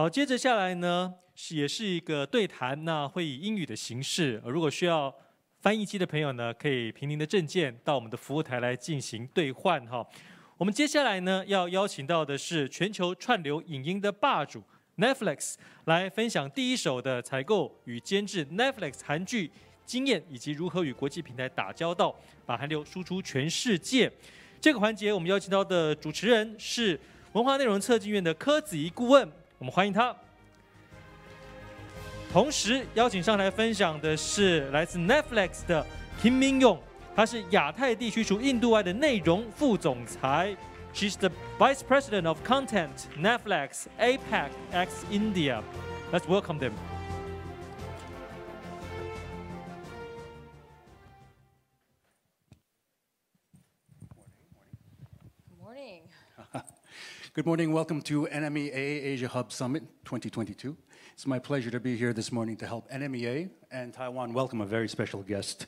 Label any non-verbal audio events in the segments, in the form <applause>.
好，接着下来呢，是也是一个对谈，那会以英语的形式。如果需要翻译机的朋友呢，可以凭您的证件到我们的服务台来进行兑换哈。我们接下来呢，要邀请到的是全球串流影音的霸主 Netflix 来分享第一手的采购与监制 Netflix 韩剧经验，以及如何与国际平台打交道，把韩流输出全世界。这个环节，我们邀请到的主持人是文化内容策进院的柯子怡顾问，我们欢迎他。同时邀请上来分享的是来自 Netflix 的 Kim Min Yong，他是亚太地区除印度外的内容副总裁。She's the Vice President of Content, Netflix APAC X India. Let's welcome them. Good morning. Welcome to NMEA Asia Hub Summit 2022. It's my pleasure to be here this morning to help NMEA and Taiwan welcome a very special guest.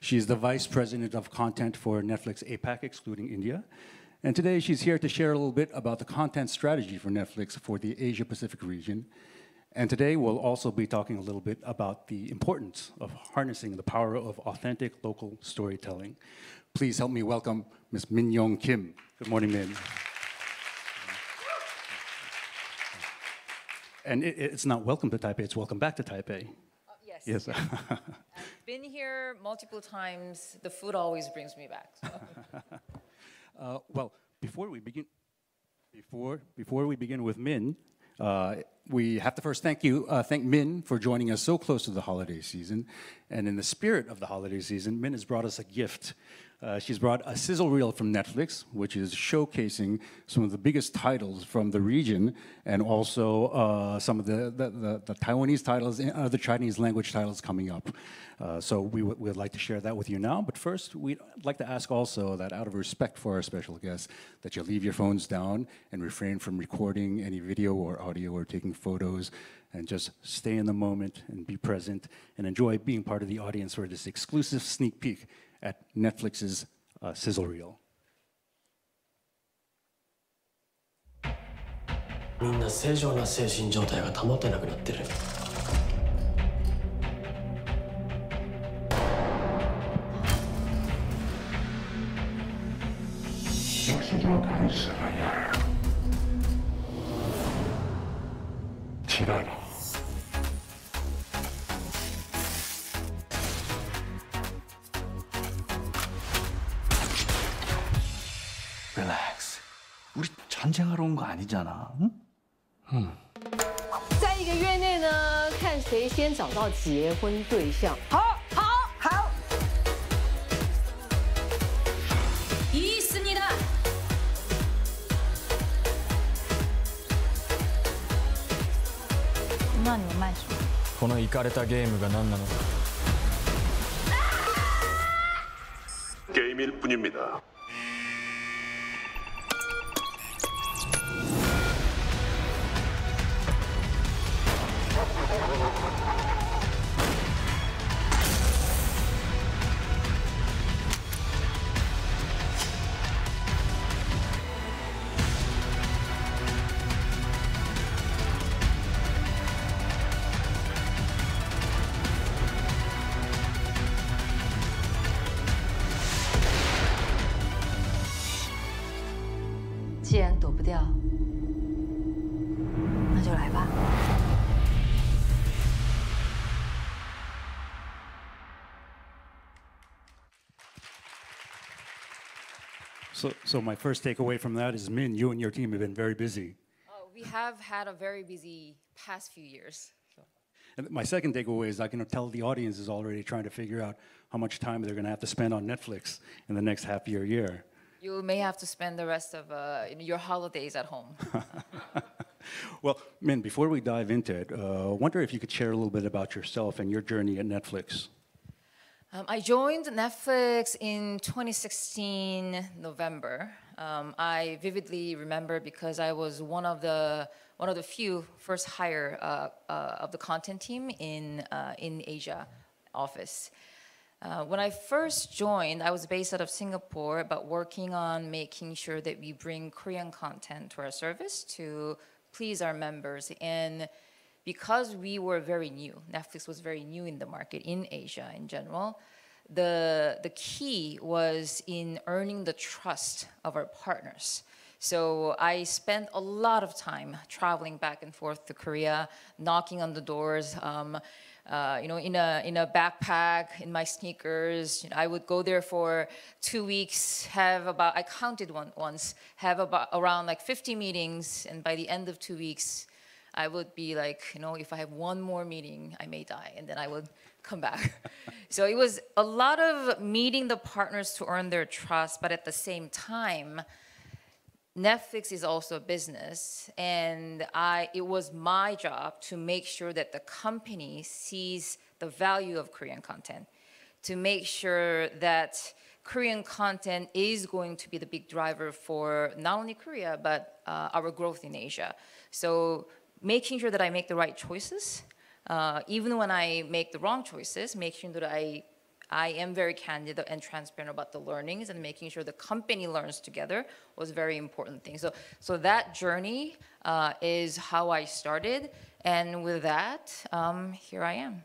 She's the Vice President of Content for Netflix APAC, excluding India. And today she's here to share a little bit about the content strategy for Netflix for the Asia Pacific region. And today we'll also be talking a little bit about the importance of harnessing the power of authentic local storytelling. Please help me welcome Ms. Min Young Kim. Good morning, Min. And it, it's not welcome to Taipei, it's welcome back to Taipei. Uh, yes. Yes. <laughs> I've been here multiple times. The food always brings me back. so. <laughs> Uh, well, before we begin, before, before we begin with Min, uh, we have to first thank you, uh, thank Min for joining us so close to the holiday season. And in the spirit of the holiday season, Min has brought us a gift. Uh, she's brought a sizzle reel from Netflix, which is showcasing some of the biggest titles from the region and also uh, some of the, the, the, the Taiwanese titles and other Chinese language titles coming up. Uh, so we would like to share that with you now. But first, we'd like to ask also that out of respect for our special guests, that you leave your phones down and refrain from recording any video or audio or taking photos and just stay in the moment and be present and enjoy being part of the audience for this exclusive sneak peek at Netflix's uh, sizzle reel. みんな正常な精神状態が保てなくなってる違 う릴렉스 우리 전쟁하러 온 거 아니잖아. 응? 在一个月内呢，看谁先找到结婚对象。好，好，好。 このイカれたゲームが何なのか 게임일 뿐입니다. " 既然躲不掉，那就来吧。 So, so my first takeaway from that is Min, you and your team have been very busy. Uh, we have had a very busy past few years. And my second takeaway is I can tell the audience is already trying to figure out how much time they're going to have to spend on Netflix in the next half year year. You may have to spend the rest of uh, your holidays at home. <laughs> Well, Min, before we dive into it, uh, wonder if you could share a little bit about yourself and your journey at Netflix. Um, I joined Netflix in 2016 November. Um, I vividly remember because I was one of the one of the few first hire uh, uh, of the content team in uh, in Asia office. Uh, when I first joined, I was based out of Singapore, but working on making sure that we bring Korean content to our service to please our members. And because we were very new, Netflix was very new in the market in Asia in general, the, the key was in earning the trust of our partners. So I spent a lot of time traveling back and forth to Korea, knocking on the doors. Um, uh, you know, in a in a backpack, in my sneakers. You know, I would go there for two weeks, have about I counted one once, have about around like 50 meetings, and by the end of two weeks, I would be like, you know, if I have one more meeting, I may die, and then I would come back. <laughs> so it was a lot of meeting the partners to earn their trust, but at the same time, Netflix is also a business, and I, it was my job to make sure that the company sees the value of Korean content, to make sure that Korean content is going to be the big driver for not only Korea, but uh, our growth in Asia. So making sure that I make the right choices, uh, even when I make the wrong choices, making sure that I I am very candid and transparent about the learnings and making sure the company learns together was a very important thing. So, so that journey uh, is how I started, and with that, um, here I am.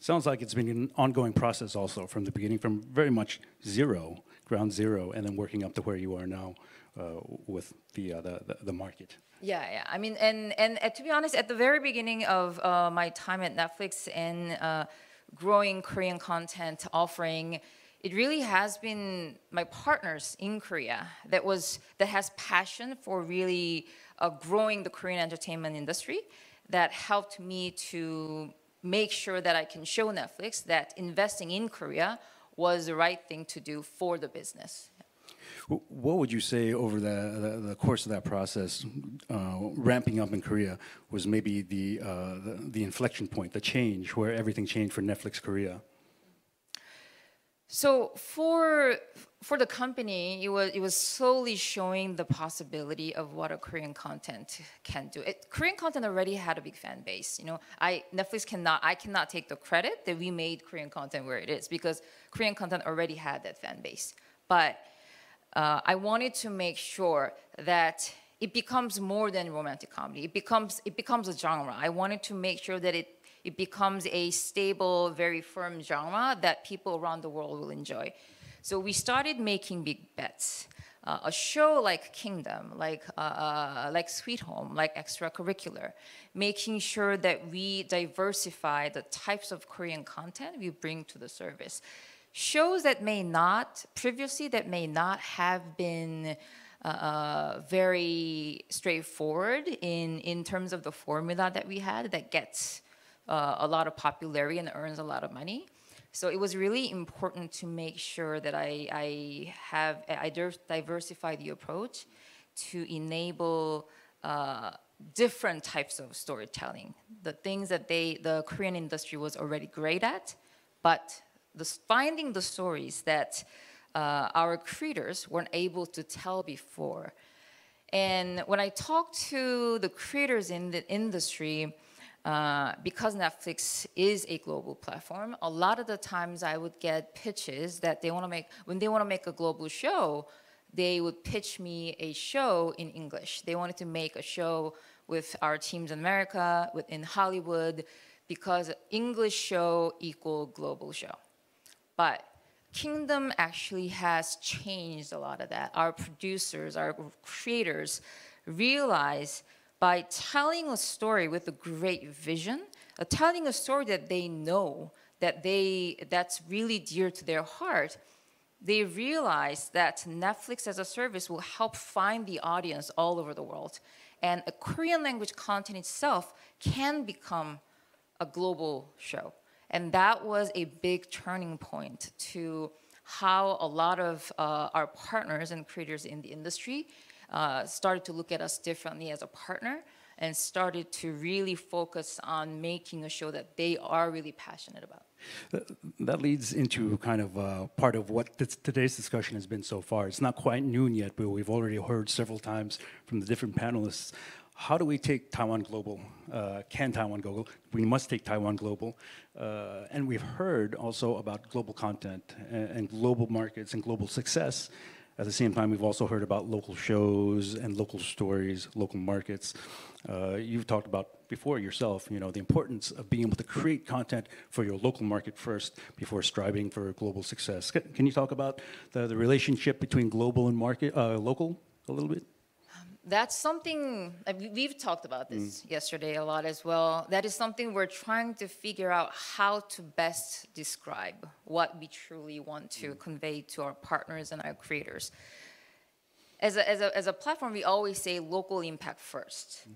Sounds like it's been an ongoing process also from the beginning, from very much zero, ground zero, and then working up to where you are now uh, with the, uh, the, the, market. Yeah, yeah. I mean, and and to be honest, at the very beginning of uh, my time at Netflix and uh, growing Korean content offering, it really has been my partners in Korea that was that has passion for really uh, growing the Korean entertainment industry that helped me to make sure that I can show Netflix that investing in Korea was the right thing to do for the business. What would you say over the, the, the course of that process, uh, ramping up in Korea, was maybe the, uh, the, the inflection point, the change, where everything changed for Netflix Korea? So for for the company, it was it was slowly showing the possibility of what a Korean content can do. It, Korean content already had a big fan base. You know, I Netflix cannot I cannot take the credit that we made Korean content where it is because Korean content already had that fan base. But uh, I wanted to make sure that it becomes more than romantic comedy. It becomes it becomes a genre. I wanted to make sure that it it becomes a stable, very firm genre that people around the world will enjoy. So we started making big bets. Uh, a show like Kingdom, like uh, uh, like Sweet Home, like extracurricular, making sure that we diversify the types of Korean content we bring to the service shows that may not previously that may not have been uh, uh, very straightforward in in terms of the formula that we had that gets uh, a lot of popularity and earns a lot of money. So it was really important to make sure that I, I have I diversify the approach to enable uh, different types of storytelling. The things that they the Korean industry was already great at, but the, finding the stories that uh, our creators weren't able to tell before. And when I talk to the creators in the industry, uh, because Netflix is a global platform, a lot of the times I would get pitches that they want to make, when they want to make a global show, they would pitch me a show in English. They wanted to make a show with our teams in America, within Hollywood, because English show equal global show. But Kingdom actually has changed a lot of that. Our producers, our creators realize by telling a story with a great vision, uh, telling a story that they know, that they that's really dear to their heart, they realize that Netflix as a service will help find the audience all over the world. And a Korean language content itself can become a global show. And that was a big turning point to how a lot of uh, our partners and creators in the industry uh, started to look at us differently as a partner and started to really focus on making a show that they are really passionate about. That leads into kind of uh, part of what today's discussion has been so far. It's not quite noon yet, but we've already heard several times from the different panelists how do we take Taiwan global? Uh, can Taiwan global? We must take Taiwan global. Uh, and we've heard also about global content and, and, global markets and global success. At the same time, we've also heard about local shows and local stories, local markets. Uh, you've talked about before yourself, you know, the importance of being able to create content for your local market first before striving for global success. Can, can you talk about the, the relationship between global and market, uh, local a little bit? That's something uh, we- we've talked about this mm. yesterday a lot as well. That is something we're trying to figure out how to best describe what we truly want to mm. convey to our partners and our creators. As a, as a, as a platform, we always say local impact first. Mm.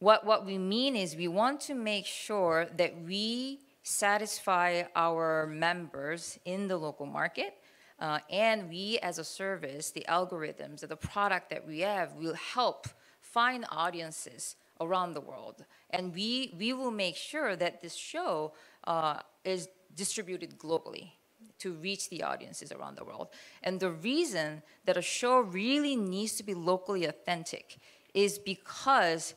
What, what we mean is we want to make sure that we satisfy our members in the local market uh, and we as a service, the algorithms, the product that we have will help find audiences around the world. And we, we will make sure that this show uh, is distributed globally to reach the audiences around the world. And the reason that a show really needs to be locally authentic is because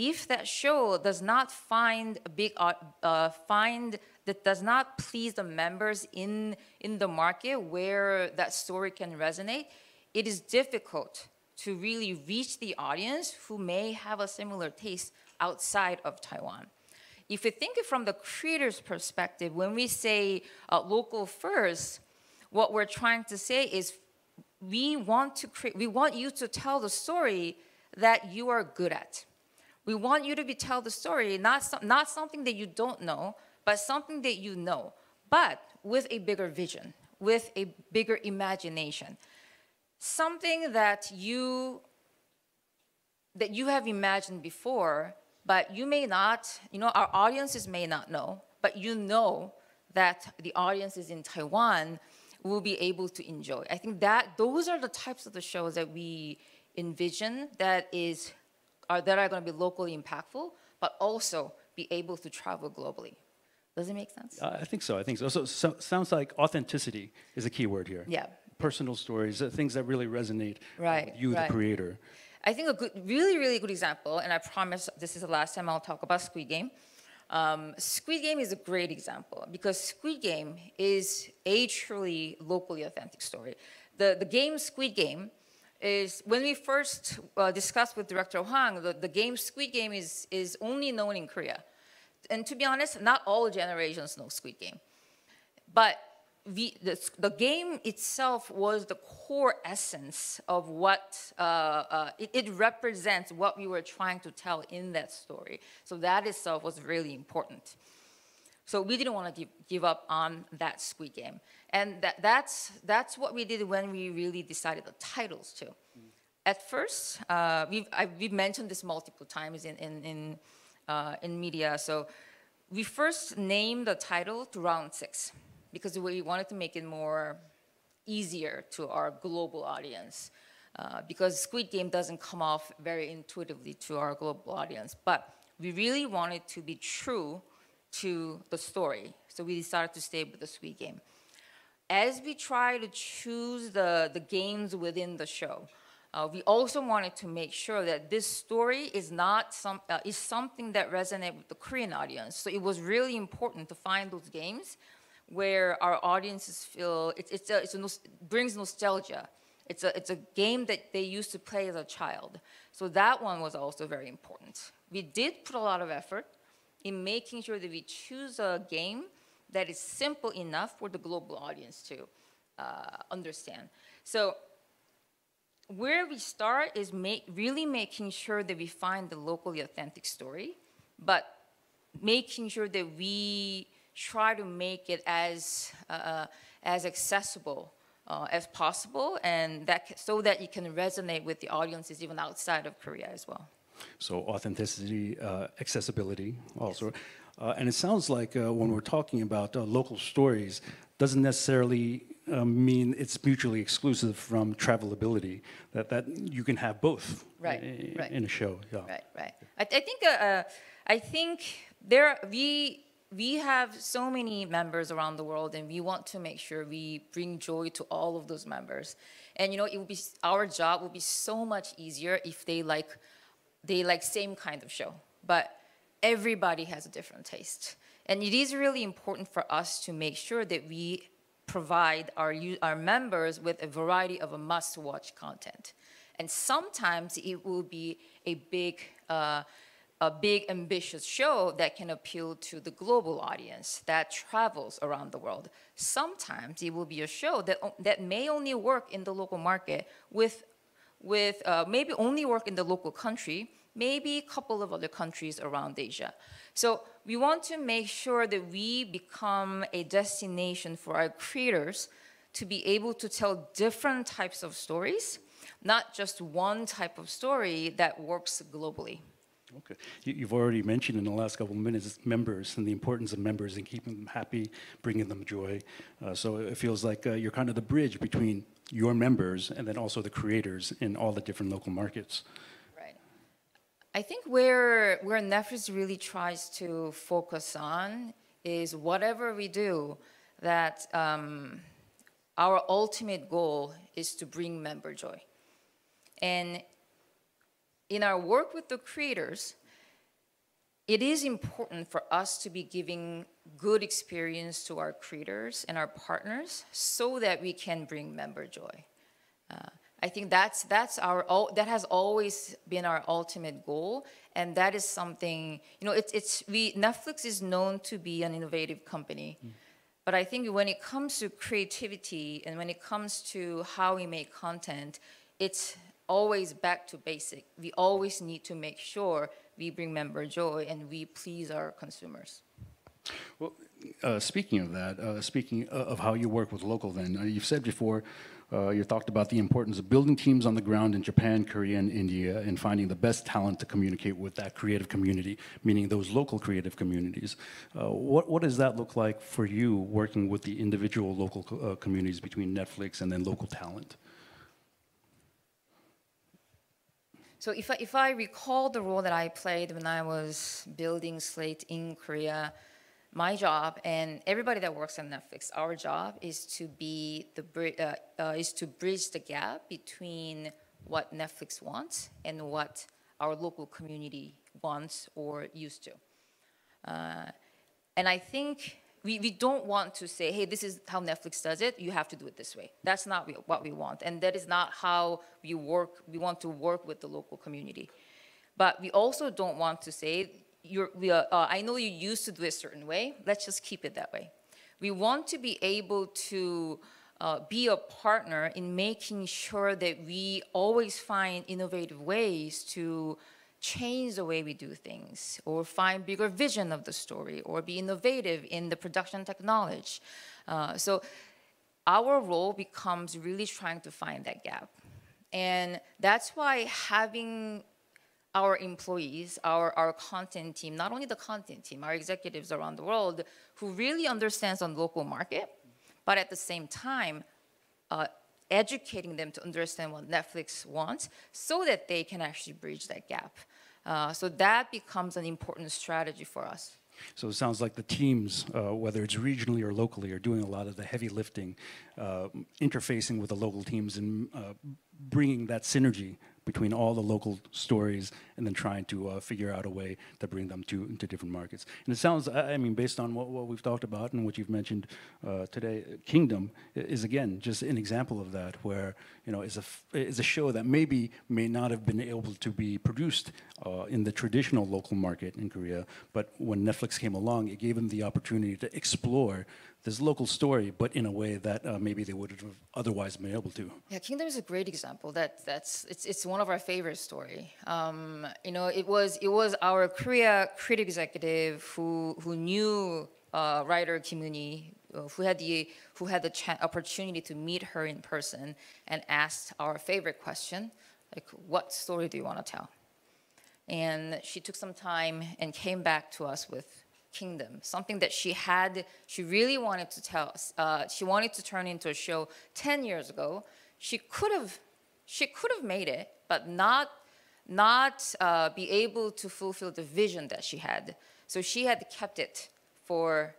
if that show does not find a big uh, find that does not please the members in in the market where that story can resonate, it is difficult to really reach the audience who may have a similar taste outside of Taiwan. If we think it from the creator's perspective, when we say uh, local first, what we're trying to say is we want to create, we want you to tell the story that you are good at. We want you to be tell the story, not some, not something that you don't know, but something that you know, but with a bigger vision, with a bigger imagination, something that you that you have imagined before, but you may not, you know, our audiences may not know, but you know that the audiences in Taiwan will be able to enjoy. I think that those are the types of the shows that we envision that is are that are going to be locally impactful, but also be able to travel globally. Does it make sense? Uh, I think so. I think so. So, so sounds like authenticity is a key word here. Yeah. Personal stories, uh, things that really resonate Right, with you, right. the creator. I think a good, really, really good example, and I promise this is the last time I'll talk about Squid Game. Um, Squid Game is a great example because Squid Game is a truly locally authentic story. The, the game Squid Game is, when we first uh, discussed with Director Hwang, the, the game Squid Game is, is only known in Korea. And to be honest, not all generations know Squid Game. But we, the, the game itself was the core essence of what uh, uh, it, it represents what we were trying to tell in that story. So that itself was really important. So we didn't want to give, give up on that Squid Game. And that, that's, that's what we did when we really decided the titles too. At first, uh, we've, I, we've mentioned this multiple times in, in, in, uh, in media. So we first named the title to Round Six because we wanted to make it more easier to our global audience. Uh, because Squid Game doesn't come off very intuitively to our global audience. But we really wanted to be true to the story. So we decided to stay with the Squid Game. As we try to choose the, the games within the show, uh, we also wanted to make sure that this story is not some uh, is something that resonates with the Korean audience. So it was really important to find those games where our audiences feel it's it's a, it's a nos- brings nostalgia. It's a it's a game that they used to play as a child. So that one was also very important. We did put a lot of effort in making sure that we choose a game that is simple enough for the global audience to uh, understand. So where we start is make, really making sure that we find the locally authentic story, but making sure that we try to make it as uh, as accessible uh, as possible, and that so that it can resonate with the audiences even outside of Korea as well. So authenticity, uh, accessibility, also. Uh, and it sounds like uh, when we're talking about uh, local stories, doesn't necessarily um, mean it's mutually exclusive from travelability. That that you can have both Right, i- right. in a show. Yeah. Right, right. I, I think uh, uh, I think there we we have so many members around the world, and we want to make sure we bring joy to all of those members. And you know, it would be our job would be so much easier if they like they like same kind of show, but everybody has a different taste. And it is really important for us to make sure that we provide our, our members with a variety of a must-watch content. And sometimes it will be a big, uh, a big ambitious show that can appeal to the global audience that travels around the world. Sometimes it will be a show that, that may only work in the local market with, with uh, maybe only work in the local country, maybe a couple of other countries around Asia. So we want to make sure that we become a destination for our creators to be able to tell different types of stories, not just one type of story that works globally. Okay. You, you've already mentioned in the last couple of minutes members and the importance of members and keeping them happy, bringing them joy. Uh, so it feels like uh, you're kind of the bridge between your members and then also the creators in all the different local markets. Right. I think where where Netflix really tries to focus on is whatever we do, that um, our ultimate goal is to bring member joy. And in our work with the creators, it is important for us to be giving good experience to our creators and our partners so that we can bring member joy. Uh, I think that's that's our that has always been our ultimate goal, and that is something you know. It's it's we Netflix is known to be an innovative company, but I think when it comes to creativity and when it comes to how we make content, it's always back to basic. We always need to make sure we bring member joy and we please our consumers. Well, uh, speaking of that, uh, speaking of how you work with local, then uh, you've said before, uh, you talked about the importance of building teams on the ground in Japan, Korea, and India, and finding the best talent to communicate with that creative community, meaning those local creative communities. Uh, what what does that look like for you, working with the individual local co- uh, communities between Netflix and then local talent? So if I, if I recall the role that I played when I was building Slate in Korea, my job and everybody that works on Netflix, our job is to be the uh, uh, is to bridge the gap between what Netflix wants and what our local community wants or used to. Uh, and I think we, we don't want to say, hey, this is how Netflix does it, you have to do it this way. That's not what we want. And that is not how we work, we want to work with the local community. But we also don't want to say, you're, we are, uh, I know you used to do it a certain way, let's just keep it that way. We want to be able to uh, be a partner in making sure that we always find innovative ways to change the way we do things or find bigger vision of the story or be innovative in the production technology. Uh, so our role becomes really trying to find that gap. And that's why having our employees, our, our content team, not only the content team, our executives around the world who really understands on local market, but at the same time, uh, educating them to understand what Netflix wants so that they can actually bridge that gap. Uh, so that becomes an important strategy for us. So it sounds like the teams, uh, whether it's regionally or locally, are doing a lot of the heavy lifting, uh, interfacing with the local teams and uh, bringing that synergy between all the local stories and then trying to uh, figure out a way to bring them to, to different markets. And it sounds, I mean, based on what, what we've talked about and what you've mentioned uh, today, Kingdom is again just an example of that, where you know is a is a show that maybe may not have been able to be produced uh, in the traditional local market in Korea, but when Netflix came along, it gave them the opportunity to explore this local story, but in a way that uh, maybe they would have otherwise been able to. Yeah, Kingdom is a great example. That that's it's it's one of our favorite story. Um, you know, it was it was our Korea critic executive who who knew uh, writer Kim Eun-hee, uh, who had the who had the opportunity to meet her in person and asked our favorite question, like, "What story do you want to tell?" And she took some time and came back to us with Kingdom, something that she had, she really wanted to tell us. Uh, she wanted to turn into a show 10 years ago. She could have, she could have made it, but not, not uh, be able to fulfill the vision that she had. So she had kept it for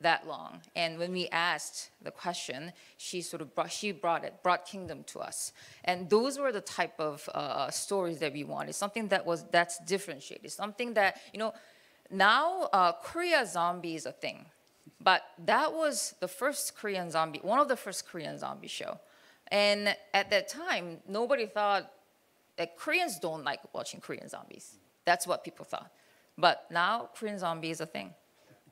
that long. And when we asked the question, she sort of brought, she brought it, brought Kingdom to us. And those were the type of uh, stories that we wanted, something that was, that's differentiated, something that, you know, now uh, Korea zombie is a thing. But that was the first Korean zombie, one of the first Korean zombie show. And at that time, nobody thought that Koreans don't like watching Korean zombies. That's what people thought. But now Korean zombie is a thing,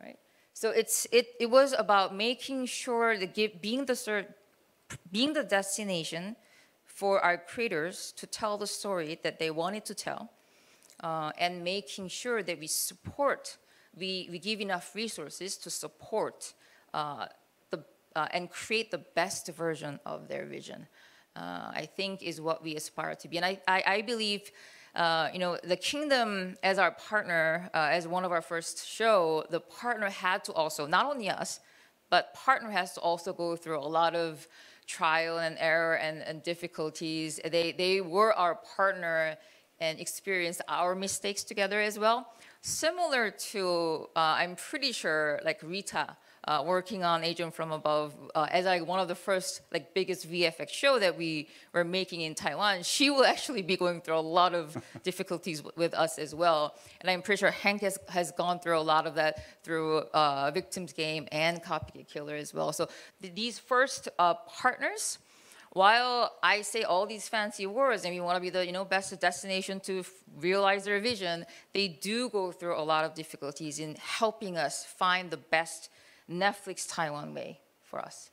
right? So it's it, it was about making sure that give, being the being the destination for our creators to tell the story that they wanted to tell, uh, and making sure that we support, we, we give enough resources to support uh, the, uh, and create the best version of their vision. Uh, I think is what we aspire to be. And I, I, I believe, uh, you know, the kingdom as our partner, uh, as one of our first show, the partner had to also, not only us, but partner has to also go through a lot of trial and error and, and difficulties. They, they were our partner and experienced our mistakes together as well. Similar to, uh, I'm pretty sure, like Rita, uh, working on Agent from Above uh, as like one of the first like biggest VFX show that we were making in Taiwan. She will actually be going through a lot of <laughs> difficulties with us as well. And I'm pretty sure Hank has, has gone through a lot of that through uh, Victims Game and Copycat Killer as well. So th- these first uh, partners while I say all these fancy words and we want to be the you know best destination to realize their vision, they do go through a lot of difficulties in helping us find the best Netflix Taiwan way for us.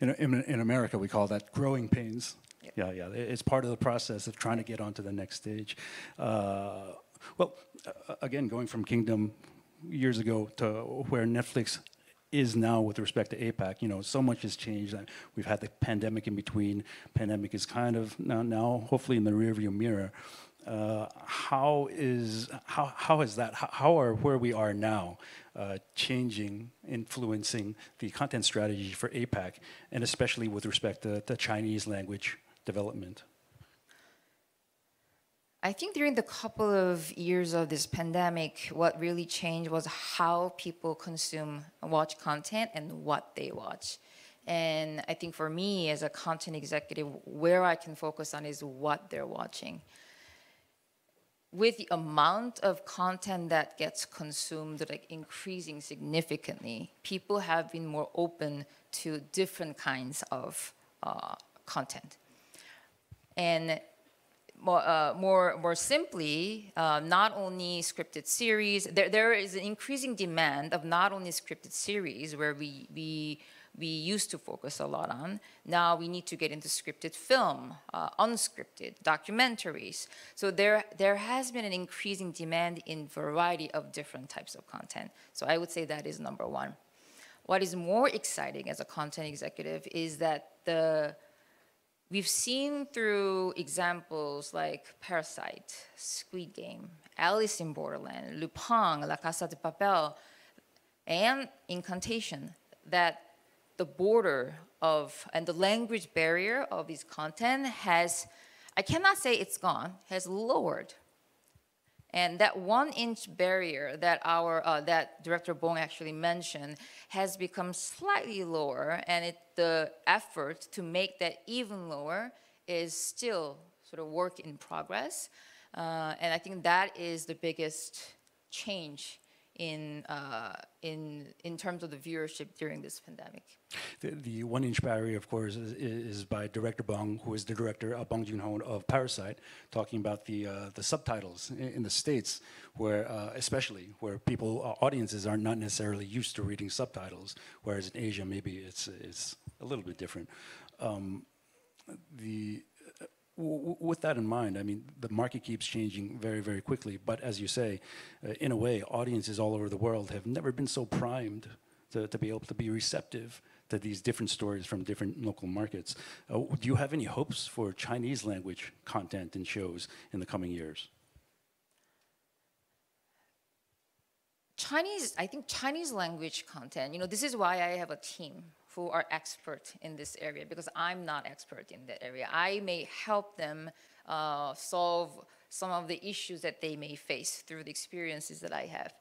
In, in, in America, we call that growing pains. Yeah, yeah. It's part of the process of trying to get onto the next stage. Uh, well, uh, again, going from Kingdom years ago to where Netflix is now with respect to APAC, you know, so much has changed. We've had the pandemic in between. Pandemic is kind of now, now hopefully in the rearview mirror. Uh, how is how how is that? How, are where we are now uh, changing, influencing the content strategy for APAC, and especially with respect to, to Chinese language development? I think during the couple of years of this pandemic, what really changed was how people consume, watch content, and what they watch. And I think for me, as a content executive, where I can focus on is what they're watching. With the amount of content that gets consumed like increasing significantly, people have been more open to different kinds of uh, content. And more, uh, more, more simply, uh, not only scripted series, there, there is an increasing demand of not only scripted series where we, we, we used to focus a lot on. Now we need to get into scripted film, uh, unscripted, documentaries. So there, there has been an increasing demand in variety of different types of content. So I would say that is number one. What is more exciting as a content executive is that the We've seen through examples like Parasite, Squid Game, Alice in Borderland, Lupin, La Casa de Papel, and Incantation that the border of and the language barrier of this content has, I cannot say it's gone, has lowered. And that one inch barrier that our uh, that Director Bong actually mentioned has become slightly lower, and it, the effort to make that even lower is still sort of work in progress. Uh, and I think that is the biggest change in, uh, in, in terms of the viewership during this pandemic. The, the one inch barrier, of course, is, is, by director Bong, who is the director uh, Bong Joon Ho of Parasite, talking about the, uh, the subtitles in, in, the States, where, uh, especially where people, uh, audiences are not necessarily used to reading subtitles, whereas in Asia, maybe it's, it's a little bit different. Um, the with that in mind, I mean, the market keeps changing very, very quickly. But as you say, uh, in a way, audiences all over the world have never been so primed to, to be able to be receptive to these different stories from different local markets. Uh, do you have any hopes for Chinese language content and shows in the coming years? Chinese, I think Chinese language content, you know, this is why I have a team who are expert in this area because I'm not expert in that area. I may help them uh, solve some of the issues that they may face through the experiences that I have.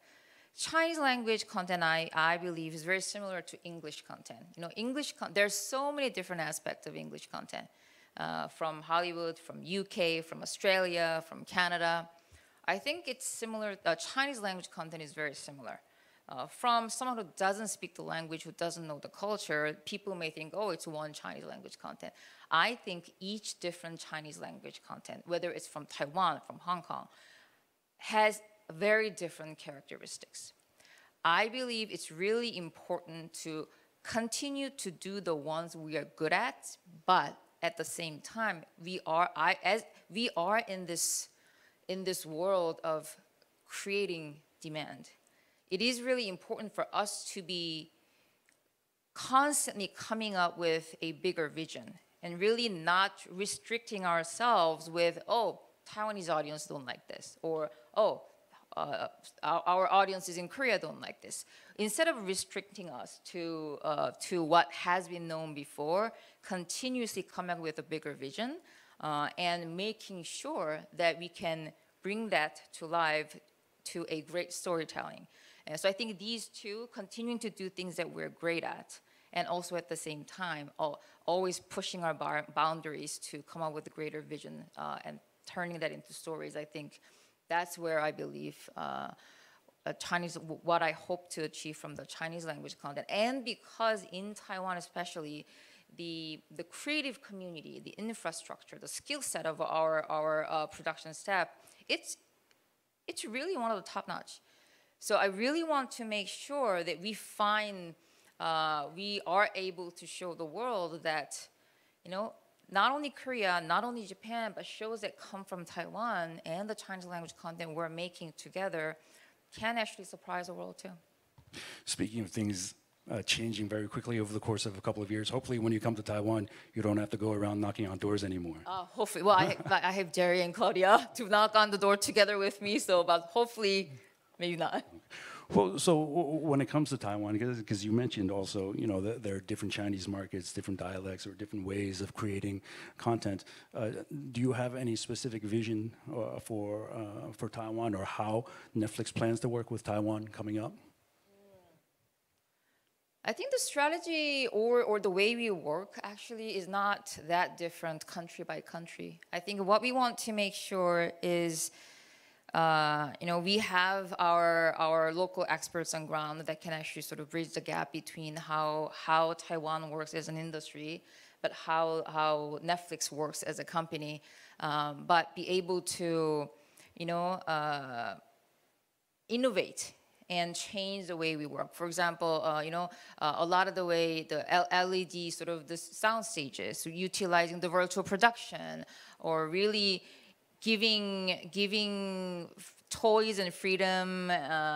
Chinese language content, I, I believe, is very similar to English content. You know, English, there's so many different aspects of English content, uh, from Hollywood, from UK, from Australia, from Canada. I think it's similar, uh, Chinese language content is very similar. Uh, from someone who doesn't speak the language, who doesn't know the culture, people may think, oh, it's one Chinese language content. I think each different Chinese language content, whether it's from Taiwan, from Hong Kong, has very different characteristics. I believe it's really important to continue to do the ones we are good at, but at the same time, we are I as we are in this in this world of creating demand. It is really important for us to be constantly coming up with a bigger vision and really not restricting ourselves with, oh, Taiwanese audience don't like this, or oh, uh, our, our, audiences in Korea don't like this. Instead of restricting us to, uh, to what has been known before, continuously coming up with a bigger vision uh, and making sure that we can bring that to life to a great storytelling. And so I think these two, continuing to do things that we're great at, and also at the same time, always pushing our bar- boundaries to come up with a greater vision uh, and turning that into stories. I think that's where I believe uh, Chinese, what I hope to achieve from the Chinese language content. And because in Taiwan, especially, the, the creative community, the infrastructure, the skill set of our, our uh, production staff, it's, it's really one of the top notch. So I really want to make sure that we find, uh, we are able to show the world that, you know, not only Korea, not only Japan, but shows that come from Taiwan and the Chinese language content we're making together can actually surprise the world too. Speaking of things uh, changing very quickly over the course of a couple of years, hopefully when you come to Taiwan, you don't have to go around knocking on doors anymore. Uh, hopefully, well, I, <laughs> I have Jerry and Claudia to knock on the door together with me, so but hopefully, maybe not. Well, so when it comes to Taiwan, because you mentioned also, you know, there are different Chinese markets, different dialects, or different ways of creating content. Uh, do you have any specific vision uh, for uh, for Taiwan, or how Netflix plans to work with Taiwan coming up? I think the strategy or, or the way we work actually is not that different country by country. I think what we want to make sure is uh, you know, we have our our local experts on ground that can actually sort of bridge the gap between how how Taiwan works as an industry, but how how Netflix works as a company, um, but be able to, you know, uh, innovate and change the way we work. For example, uh, you know, uh, a lot of the way the LED sort of the sound stages, utilizing the virtual production, or really giving giving toys and freedom uh,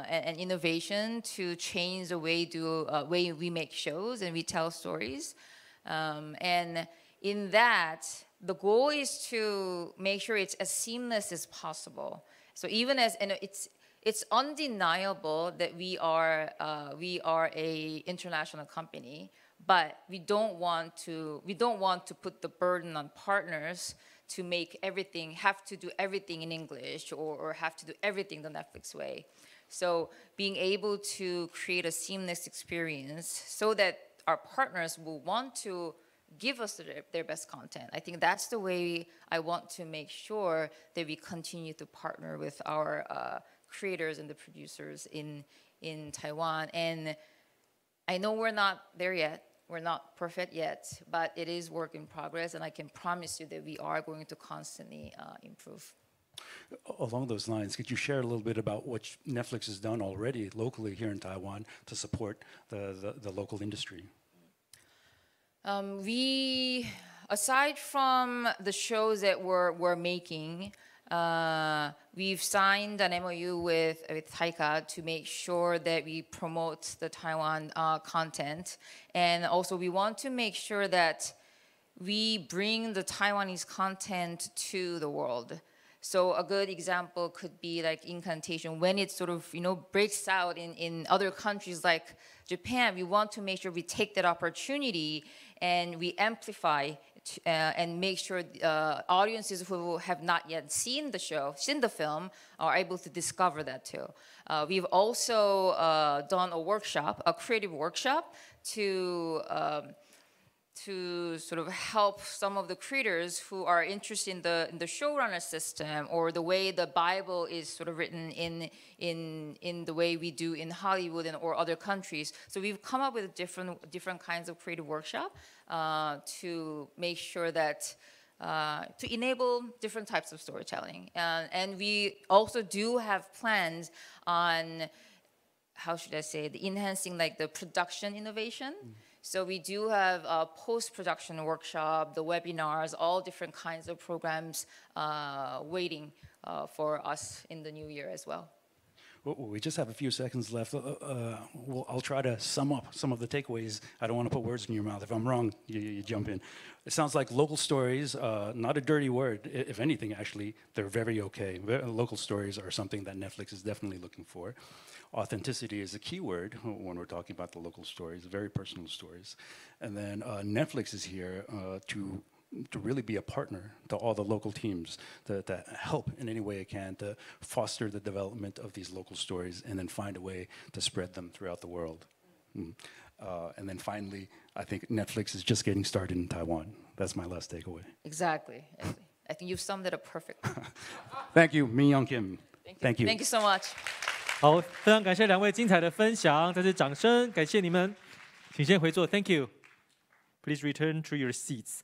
and, and, innovation to change the way do uh, way we make shows and we tell stories, um, and in that the goal is to make sure it's as seamless as possible. So even as and it's it's undeniable that we are uh, we are a international company, but we don't want to we don't want to put the burden on partners to make everything, have to do everything in English or, or have to do everything the Netflix way. So being able to create a seamless experience so that our partners will want to give us their, their, best content. I think that's the way I want to make sure that we continue to partner with our uh, creators and the producers in in Taiwan. And I know we're not there yet, we're not perfect yet, but it is work in progress, and I can promise you that we are going to constantly uh, improve. Along those lines, could you share a little bit about what Netflix has done already locally here in Taiwan to support the, the, the local industry? Um, we, aside from the shows that we're, we're making, uh, we've signed an MOU with, with TAICCA to make sure that we promote the Taiwan uh, content. And also, we want to make sure that we bring the Taiwanese content to the world. So a good example could be like incantation when it sort of you know breaks out in, in other countries like Japan. We want to make sure we take that opportunity and we amplify uh, and make sure uh, audiences who have not yet seen the show, seen the film, are able to discover that too. Uh, we've also uh, done a workshop, a creative workshop, to um, to sort of help some of the creators who are interested in the in the showrunner system or the way the Bible is sort of written in in in the way we do in Hollywood and or other countries. So we've come up with different different kinds of creative workshop uh, to make sure that. Uh, to enable different types of storytelling, and, and we also do have plans on how should I say, the enhancing like the production innovation. So we do have a post-production workshop, the webinars, all different kinds of programs uh, waiting uh, for us in the new year as well. We just have a few seconds left. Uh, uh, well, I'll try to sum up some of the takeaways. I don't want to put words in your mouth. If I'm wrong, you, you jump in. It sounds like local stories, uh, not a dirty word. If anything, actually, they're very okay. Local stories are something that Netflix is definitely looking for. Authenticity is a key word when we're talking about the local stories, very personal stories. And then uh, Netflix is here uh, to to really be a partner to all the local teams to, to help in any way it can to foster the development of these local stories and then find a way to spread them throughout the world. Mm. Uh, and then finally, I think Netflix is just getting started in Taiwan. That's my last takeaway. Exactly. I think you summed it up perfectly. <laughs> Thank you, Min Young Kim. Thank you. Thank you so much. 好，非常感谢两位精彩的分享，再次掌声感谢你们，请先回座，Thank you。Please return to your seats.